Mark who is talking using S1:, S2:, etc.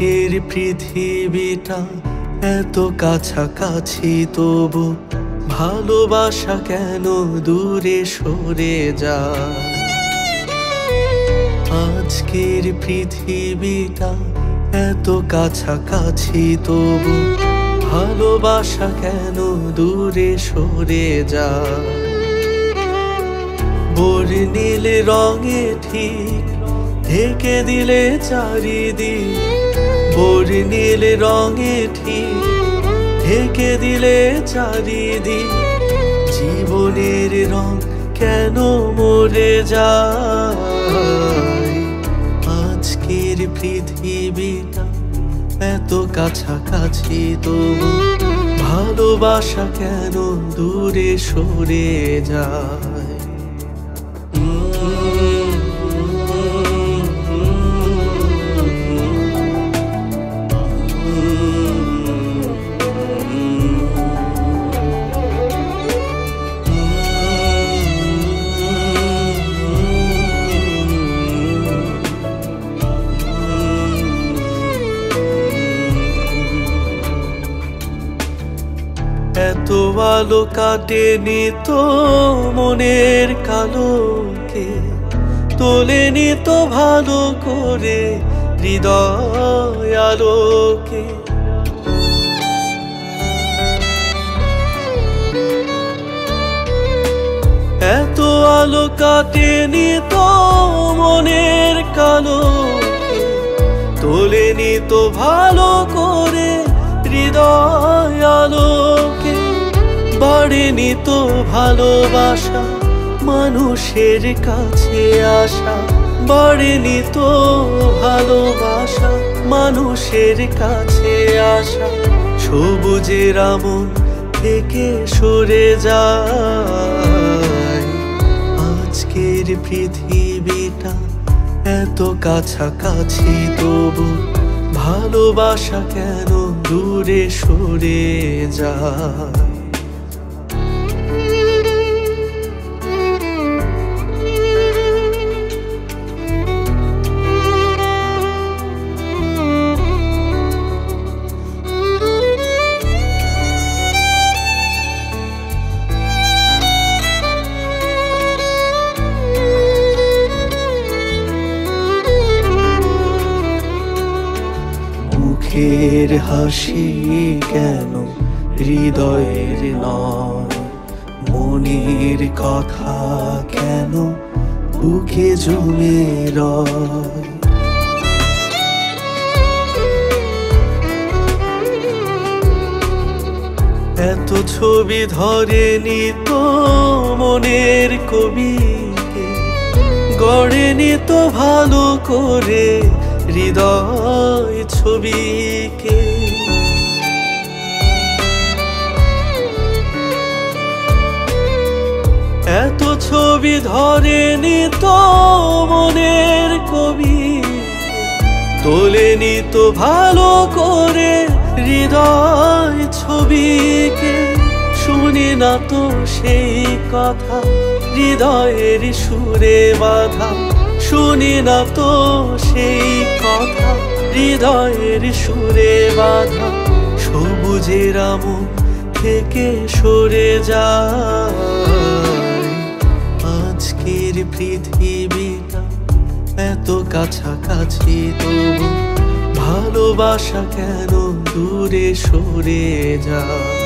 S1: আজকের পৃথিবীটা এত কাছাকাছি, তবু ভালোবাসা কেন দূরে সরে যা আজকের পৃথিবীটা এত কাছাকাছি, তবু ভালোবাসা কেন দূরে সরে যায়? বর্ণিল রঙে ঠিক ঢেকে দিলে চারিদিক বর্ণিল রঙে ঠিক ঢেকে দিলে চারিদিক। জীবনের রং কেন মরে যায়? আজকের পৃথিবীটা এত কাছাকাছি, তবু ভালোবাসা কেন দূরে সরে যায়? এত আলো কাটেনি তো মনের কালোকে। তোলেনি তো ভালো করে হৃদয় আলোকে। এত আলো কাটেনি তো মনের কালো তোলেনি তো ভালো করে হৃদয় বাড়েনি তো ভালোবাসা, মানুষের কাছে আসা। বাড়েনি তো ভালোবাসা, মানুষের কাছে আসা। সবুজের আমন থেকে সরে যায়। আজকের পৃথিবীটা এত কাছাকাছি, তবু ভালোবাসা কেন দূরে সরে যায়? মুখের হাসি কেন? হৃদয়ের নয়। মনের কথা কেন বুকে জমে এত ছবি ধরেনি তো মনের কবিকে, গড়েনি তো ভালো করে হৃদয় ছবিকে। এত ছবি ধরেনি তো মনের কবি। তোলেনি তো ভালো করে হৃদয় ছবিকে। শুনি না তো সেই কথা, হৃদয়ের সুরে বাধা। শুনি না তো সেই হৃদয়ের সুরে বাধা, সবুজের আমু থেকে সরে যা আজকের পৃথিবীটা এত কাছাকাছি, তবু ভালোবাসা কেন দূরে সরে যায়?